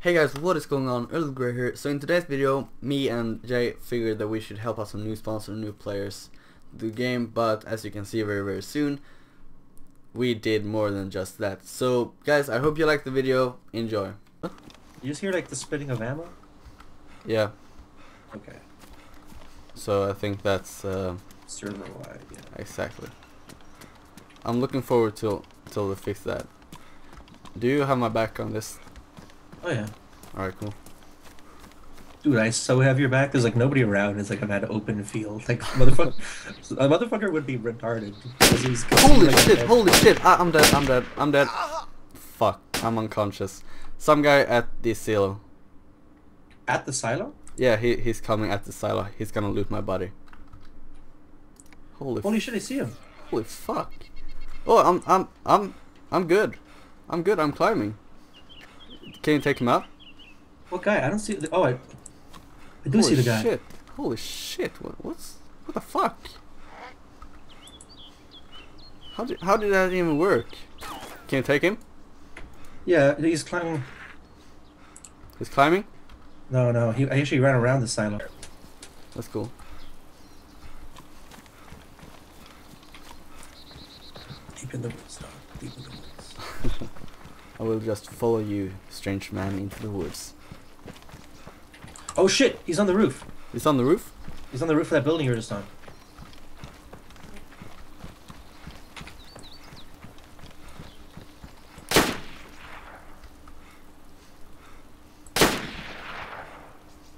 Hey guys, what is going on? Early Gray here. So in today's video, me and Jay figured that we should help out some new sponsors, new players the game, but as you can see very very soon, we did more than just that. So guys, I hope you liked the video. Enjoy. You just hear like the spitting of ammo? Yeah, Okay. so I think that's uh, Server wide, yeah. exactly. I'm looking forward till till they fix that. Do you have my back on this? Oh yeah. Alright, cool. Dude, I so have your back. There's like nobody around. It's like I'm at an open field. Like motherfucker, a motherfucker would be retarded. he's Holy like, shit, holy shit, ah, I'm dead, I'm dead, I'm dead. Fuck, I'm unconscious. Some guy at the silo. At the silo? Yeah, he he's coming at the silo. He's gonna loot my body. Holy Holy shit, I see him. holy fuck. Oh, I'm I'm I'm I'm good. I'm good. I'm climbing. Can you take him out? What guy? I don't see. The, oh, I. I do see the guy. Shit. Holy shit. What what's what the fuck? How did how did that even work? Can you take him? Yeah, he's climbing. He's climbing. No, no, he I actually ran around the silo. That's cool. Deep in the woods, dog. Deep in the woods. I will just follow you, strange man, into the woods. Oh shit, he's on the roof. He's on the roof. He's on the roof of that building you were just on.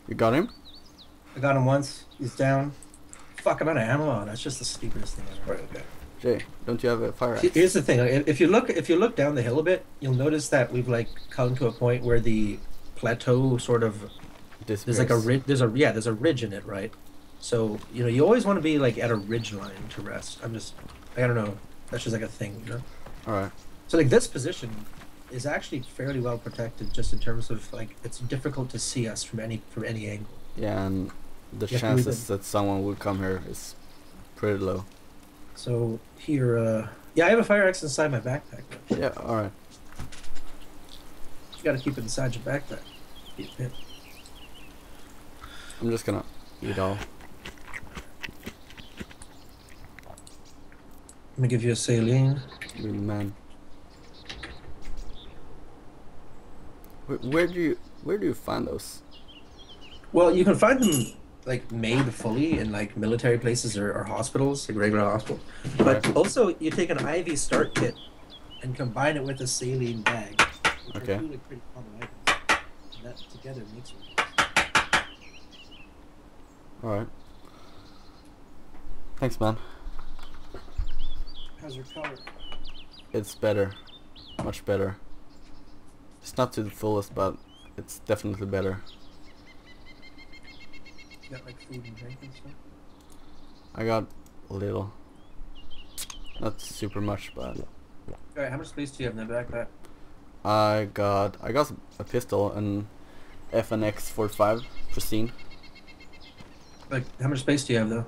You got him? I got him once. He's down. Fuck, I'm out of ammo. Oh, that's just the stupidest thing ever. Right, okay. Jay, don't you have a fire axe? Here's the thing. If you look, if you look down the hill a bit, you'll notice that we've like come to a point where the plateau sort of there's like a ridge. There's a yeah. There's a ridge in it, right? So you know, you always want to be like at a ridge line to rest. I'm just, I don't know. That's just like a thing, you know. Alright. So like this position is actually fairly well protected, just in terms of like it's difficult to see us from any from any angle. Yeah, and the You have to move chances that someone will come here is pretty low. So here, uh, yeah, I have a fire axe inside my backpack. Yeah, alright. you gotta keep it inside your backpack. It. I'm just gonna eat all. I'm gonna give you a saline. Man. Where, where do you where do you find those? Well, you can find them like made fully in like military places or, or hospitals, like regular hospitals. But Right. also, you take an IV start kit and combine it with a saline bag. Okay. two, like, pretty common items. And that together makes it. Alright. Thanks man. How's your color? It's better. Much better. It's not to the fullest but it's definitely better. You got like food and drink and stuff. I got a little. Not super much but All right, how much space do you have in the backpack? I got I got a pistol and FNX 45 pristine. Like, how much space do you have though?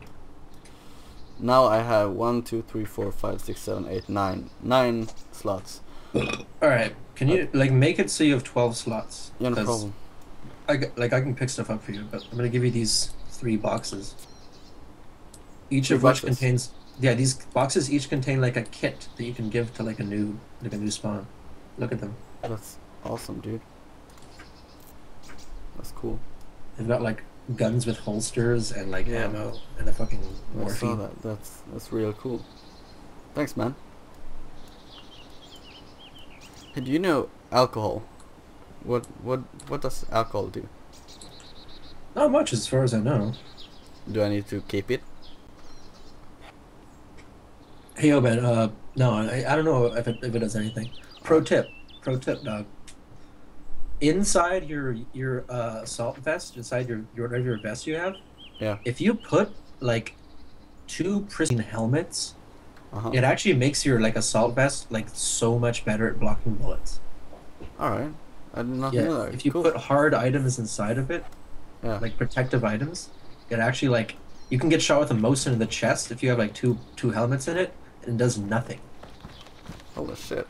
Now I have one, two, three, four, five, six, seven, eight, nine, nine slots. All right, can you uh, like make it so you have twelve slots? Yeah, no 'Cause problem. I g- like I can pick stuff up for you, but I'm gonna give you these three boxes. Each Three of which contains yeah, these boxes each contain like a kit that you can give to like a new like a new spawn. Look at them. That's awesome, dude. That's cool. They've got like guns with holsters and like Yeah. ammo and a fucking morphine. I saw that. That's that's real cool. Thanks, man. Hey, do you know alcohol? What what what does alcohol do? Not much as far as I know. Do I need to keep it? Hey, Obed, uh, no, I, I don't know if it, if it does anything. Pro tip, pro tip, dog. Inside your your uh, assault vest, inside your your whatever your vest you have, Yeah. if you put like two pristine helmets, Uh huh. it actually makes your like assault vest like so much better at blocking bullets. All right. I did not know that. if you cool. put hard items inside of it, yeah. like protective items, it actually like you can get shot with a Mosin in the chest if you have like two two helmets in it, and it does nothing. Holy shit. It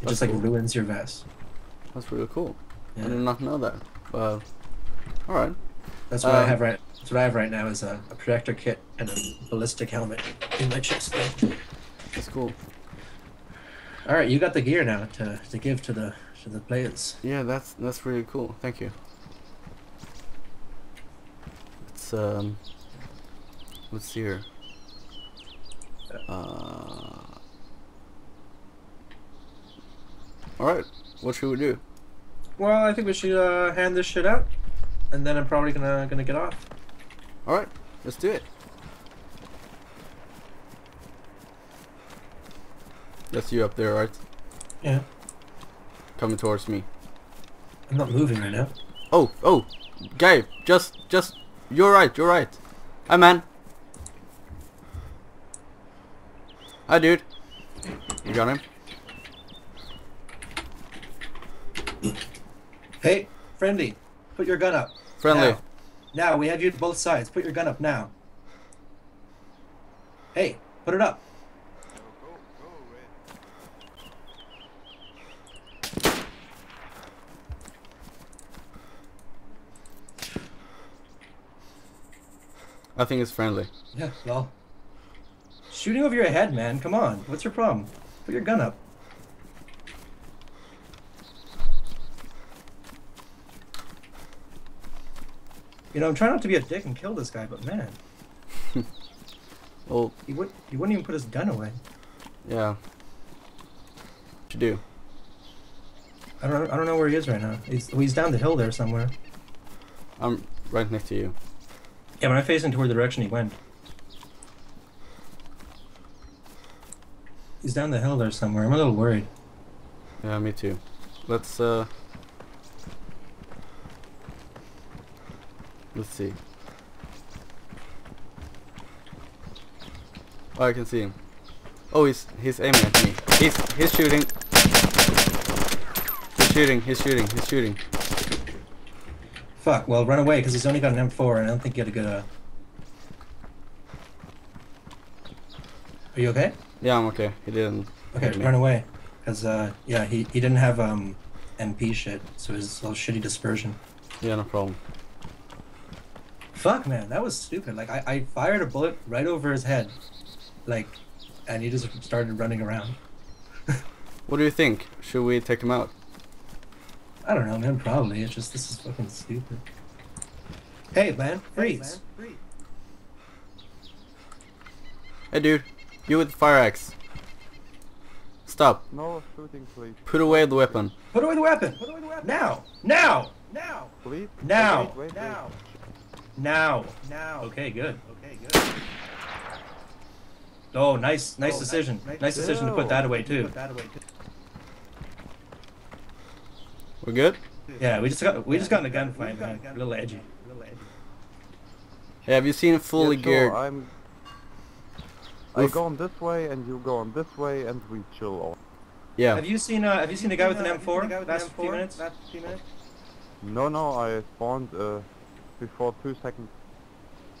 That's just like cool. ruins your vest. That's really cool. I Yeah. did not know that. But alright. That's what I Um, have right. That's what I have right now is a, a projector kit and a ballistic helmet in my chest. That's cool. All right, you got the gear now to, to give to the to the players. Yeah, that's that's really cool. Thank you. It's um let's see here. Uh Alright, what should we do? Well, I think we should uh, hand this shit out, and then I'm probably gonna gonna get off. Alright, let's do it. That's you up there, right? Yeah. Coming towards me. I'm not moving right now. Oh, oh, guy, just, just, you're right, you're right. Hi, man. Hi, dude. You got him? Hey, friendly, put your gun up. Friendly. Now. Now, we have you both sides. Put your gun up now. Hey, put it up. I think it's friendly. Yeah, well. Shooting over your head, man. Come on. What's your problem? Put your gun up. You know, I'm trying not to be a dick and kill this guy, but man, Well, he would he wouldn't even put his gun away. yeah. What you do? I don't I don't know where he is right now. He's well, he's down the hill there somewhere. I'm right next to you. Yeah, but I'm facing toward the direction he went. He's down the hill there somewhere. I'm a little worried. Yeah, me too. Let's, uh... Let's see. Oh, I can see him. Oh, he's he's aiming at me. He's he's shooting. He's shooting. He's shooting. He's shooting. Fuck. Well, run away because he's only got an M4, and I don't think you had a good. Uh... Are you okay? Yeah, I'm okay. He didn't. Okay, me. run away. Cause uh, yeah, he he didn't have um, MP shit, so his little shitty dispersion. Yeah, no problem. Fuck, man, that was stupid. Like I I fired a bullet right over his head, like, and he just started running around. What do you think? Should we take him out? I don't know, man. Probably. It's just this is fucking stupid. Hey, man, freeze. Hey, dude. You with the fire axe. Stop. No shooting, please. Put away the weapon. Put away the weapon. Put away the weapon. Now. Now. Now. Please? Now. Wait, wait, Now. Now. Now. Okay, good. Okay, good. Oh, nice, nice oh, decision. Nice, decision to put that away too. We're good? Yeah, we just got we just got in a gunfight, man. A little edgy. Hey, have you seen Yeah, fully sure, geared? I'm... I With- go on this way and you go on this way and we chill all. Yeah. Have you seen uh Have you seen the guy with an M4? Last few minutes. No, no, I spawned uh, before two seconds.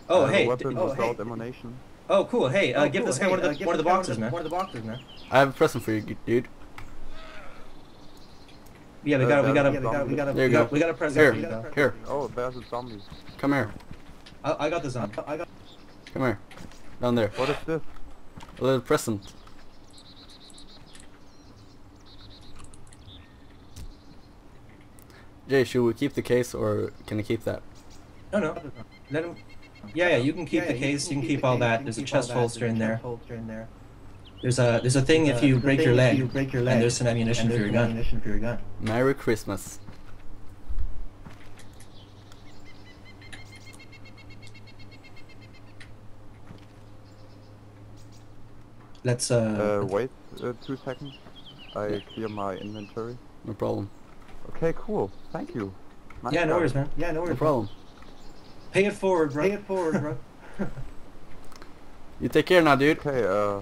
Oh, Uh, hey. Weapon d- oh, without hey. ammunition. Oh, cool. Hey, uh, give this guy one of the one of the boxes, man. One of the boxes, man. I have a present for you, dude. Yeah, we got we got a a we got zombie. we got a we got, go. we got a present Here, for you. though. here, Oh, there's a zombie. come here, I, I got this on. I got. come here. Down there. What is this? A little present. Jay, should we keep the case or can I keep that? No, no. Let him. Yeah, yeah. You can keep the case. You can keep all that. There's a chest holster in there. holster in there. There's a there's a thing if you break your leg. break your And there's some ammunition for your gun. Ammunition for your gun. Merry Christmas. Let's uh. Uh, wait uh, two seconds. I clear my inventory. No problem. Okay, cool. Thank you. Nice yeah, no worries, man. Yeah, no worries. No worries. problem. Pay it forward, bro. Pay it forward, bro. You take care now, dude. Okay, uh...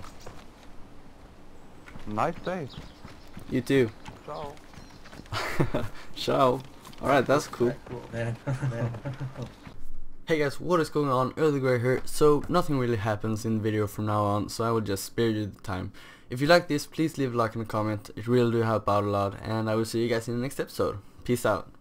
Nice day. You too. Ciao. Ciao. Alright, that's cool. Cool, man. Hey guys, what is going on? Early Gray here. So, nothing really happens in the video from now on, so I will just spare you the time. If you like this, please leave a like and a comment. It really do help out a lot, and I will see you guys in the next episode. Peace out.